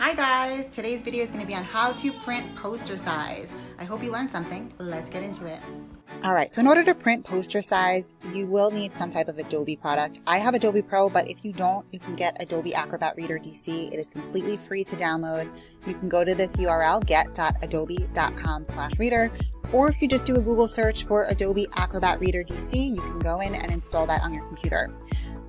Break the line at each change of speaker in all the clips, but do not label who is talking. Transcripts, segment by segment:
Hi guys, today's video is going to be on how to print poster size. I hope you learned something. Let's get into it. All right, so in order to print poster size, you will need some type of Adobe product. I have Adobe Pro, but if you don't, you can get Adobe Acrobat Reader DC. It is completely free to download. You can go to this URL, get.adobe.com slash reader, or if you just do a Google search for Adobe Acrobat Reader DC, you can go in and install that on your computer.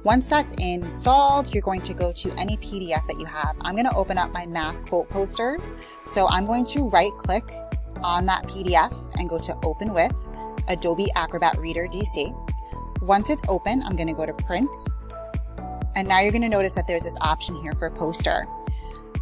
Once that's installed, you're going to go to any PDF that you have. I'm going to open up my math quote posters. So I'm going to right click on that PDF and go to open with Adobe Acrobat Reader DC. Once it's open, I'm going to go to print. And now you're going to notice that there's this option here for poster.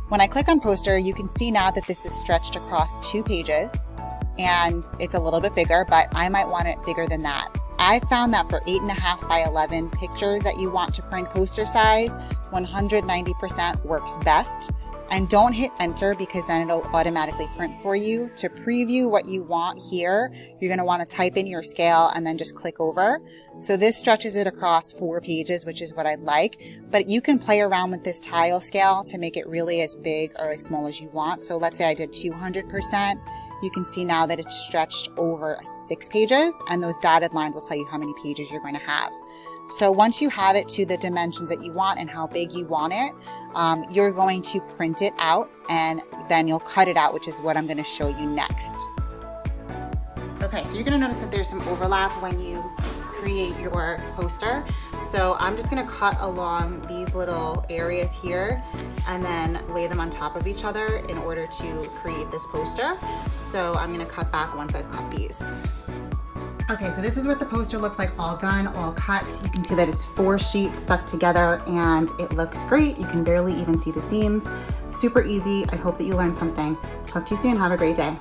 When I click on poster, you can see now that this is stretched across two pages and it's a little bit bigger, but I might want it bigger than that. I found that for 8.5 by 11 pictures that you want to print poster size, 190% works best. And don't hit enter because then it'll automatically print for you. To preview what you want here, you're going to want to type in your scale and then just click over. So this stretches it across four pages, which is what I'd like. But you can play around with this tile scale to make it really as big or as small as you want. So let's say I did 200% you can see now that it's stretched over six pages and those dotted lines will tell you how many pages you're going to have. So once you have it to the dimensions that you want and how big you want it, um, you're going to print it out and then you'll cut it out, which is what I'm going to show you next. Okay, so you're going to notice that there's some overlap when you create your poster. So I'm just gonna cut along these little areas here and then lay them on top of each other in order to create this poster. So I'm gonna cut back once I've cut these. Okay, so this is what the poster looks like all done, all cut. You can see that it's four sheets stuck together and it looks great. You can barely even see the seams. Super easy. I hope that you learned something. Talk to you soon. Have a great day.